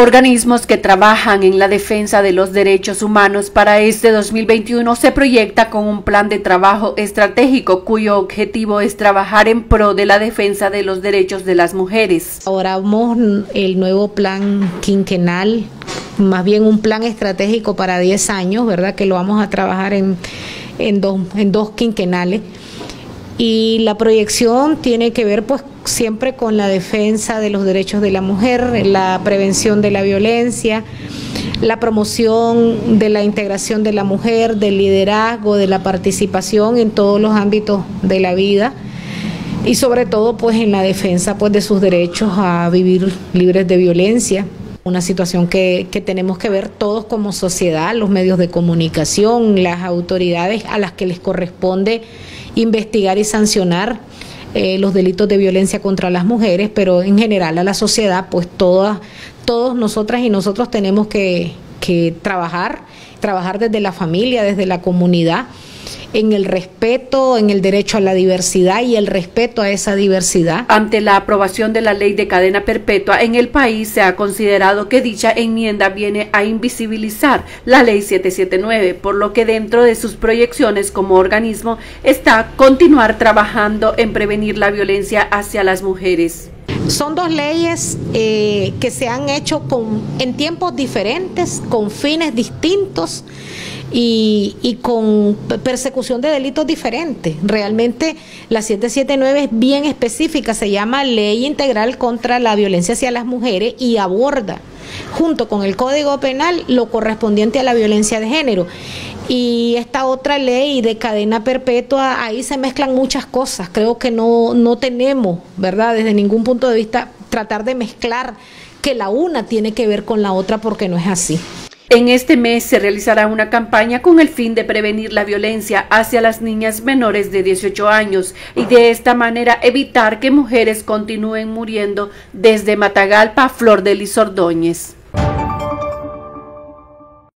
Organismos que trabajan en la defensa de los derechos humanos para este 2021 se proyecta con un plan de trabajo estratégico cuyo objetivo es trabajar en pro de la defensa de los derechos de las mujeres. Ahora vamos el nuevo plan quinquenal, más bien un plan estratégico para 10 años, ¿verdad? Que lo vamos a trabajar en, en, dos, en dos quinquenales y la proyección tiene que ver pues siempre con la defensa de los derechos de la mujer, la prevención de la violencia, la promoción de la integración de la mujer, del liderazgo, de la participación en todos los ámbitos de la vida y sobre todo pues en la defensa pues de sus derechos a vivir libres de violencia. Una situación que, que, tenemos que ver todos como sociedad, los medios de comunicación, las autoridades a las que les corresponde investigar y sancionar eh, los delitos de violencia contra las mujeres, pero en general a la sociedad, pues todas, todos nosotras y nosotros tenemos que, que trabajar, trabajar desde la familia, desde la comunidad en el respeto, en el derecho a la diversidad y el respeto a esa diversidad. Ante la aprobación de la ley de cadena perpetua en el país se ha considerado que dicha enmienda viene a invisibilizar la ley 779, por lo que dentro de sus proyecciones como organismo está continuar trabajando en prevenir la violencia hacia las mujeres. Son dos leyes eh, que se han hecho con, en tiempos diferentes, con fines distintos y, y, con persecución de delitos diferentes. Realmente la 779 es bien específica, se llama Ley Integral contra la Violencia hacia las Mujeres y aborda junto con el Código Penal lo correspondiente a la violencia de género. Y esta otra ley de cadena perpetua, ahí se mezclan muchas cosas. Creo que no, no tenemos, ¿verdad? Desde ningún punto de vista, tratar de mezclar que la una tiene que ver con la otra porque no es así. En este mes se realizará una campaña con el fin de prevenir la violencia hacia las niñas menores de 18 años y de esta manera evitar que mujeres continúen muriendo desde Matagalpa a Flor de Lisordóñez.